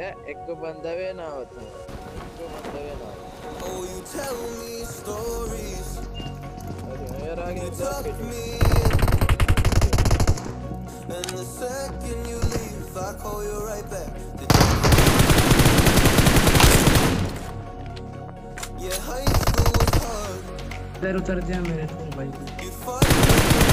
एक तो बंदवे ना होता एक तो बंदवे ना होता oh you tell me stories अरे you tuck me and the second you leave I call you right back yeah high school was hard उतर दिया मेरे से भाई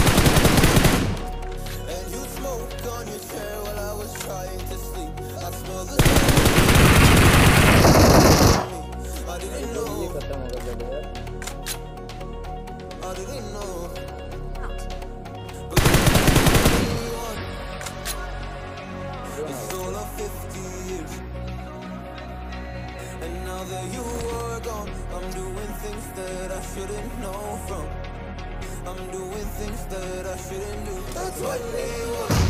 It's all of 50 years. And now that you are gone, I'm doing things that I shouldn't know from. I'm doing things that I shouldn't do. That's what they want.